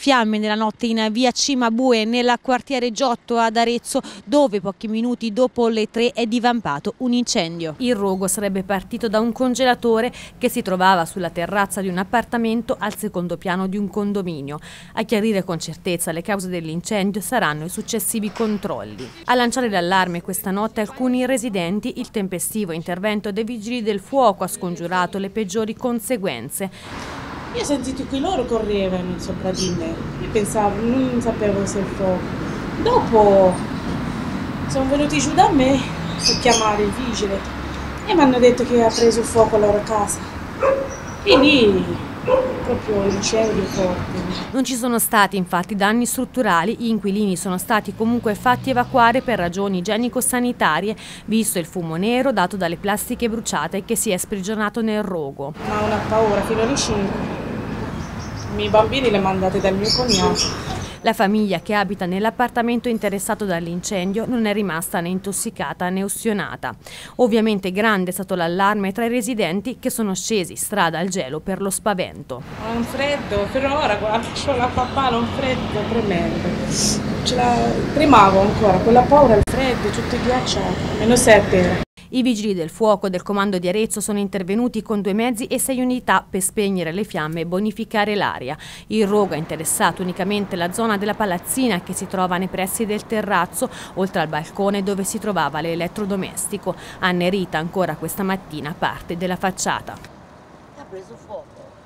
Fiamme nella notte in via Cimabue nel quartiere Giotto ad Arezzo dove pochi minuti dopo le tre è divampato un incendio. Il rogo sarebbe partito da un congelatore che si trovava sulla terrazza di un appartamento al secondo piano di un condominio. A chiarire con certezza le cause dell'incendio saranno i successivi controlli. A lanciare l'allarme questa notte alcuni residenti il tempestivo intervento dei vigili del fuoco ha scongiurato le peggiori conseguenze. Io ho sentito che loro correvano sopra di me. Io pensavo, non sapevo se il fuoco. Dopo sono venuti giù da me per chiamare il vigile e mi hanno detto che ha preso fuoco la loro casa. E lì proprio l'incendio forte. Non ci sono stati infatti danni strutturali, gli inquilini sono stati comunque fatti evacuare per ragioni igienico-sanitarie, visto il fumo nero dato dalle plastiche bruciate che si è sprigionato nel rogo. Ma una paura fino alle 5. I miei bambini li mandate dal mio cognato. La famiglia che abita nell'appartamento interessato dall'incendio non è rimasta né intossicata né ustionata. Ovviamente grande è stato l'allarme tra i residenti che sono scesi strada al gelo per lo spavento. Ho un freddo, per ora guarda, ho la papala, un freddo tremendo. Ce la tremavo ancora, quella paura, il freddo, tutto ghiacciato, meno 7 i vigili del fuoco del comando di Arezzo sono intervenuti con due mezzi e sei unità per spegnere le fiamme e bonificare l'aria. Il rogo ha interessato unicamente la zona della palazzina che si trova nei pressi del terrazzo, oltre al balcone dove si trovava l'elettrodomestico. Annerita ancora questa mattina parte della facciata. Ha preso fuoco.